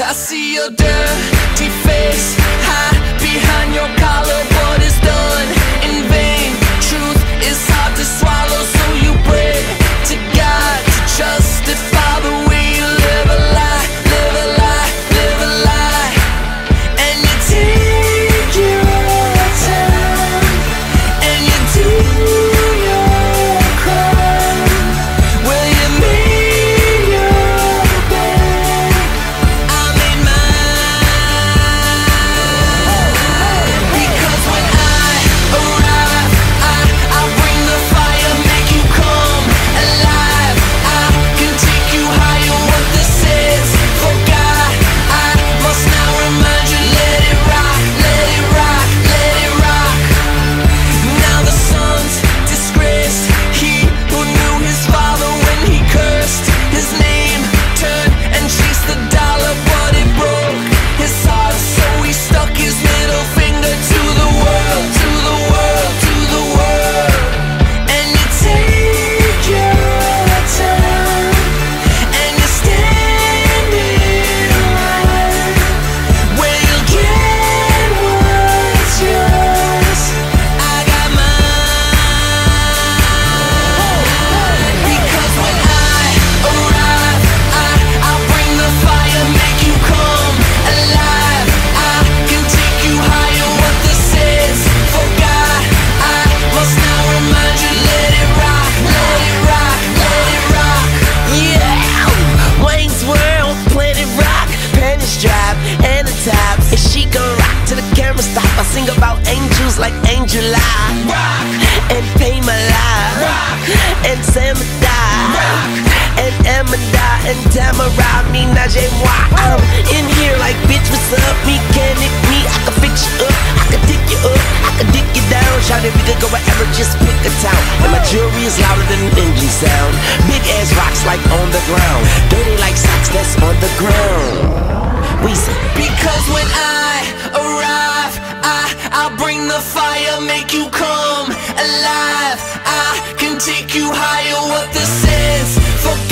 I see your dirty face high behind your collar. names like Angela Rock. and Pamela Rock. and Samada and Amanda and Tamara, me, Najee, moi. I'm in here like bitch, what's up? Mechanic me, I can fix you up, I can take you up, I can take you down. Shout if you could go wherever, just pick a town. And my jewelry is louder than an engine sound. the fire make you come alive. I can take you higher, what this is Forget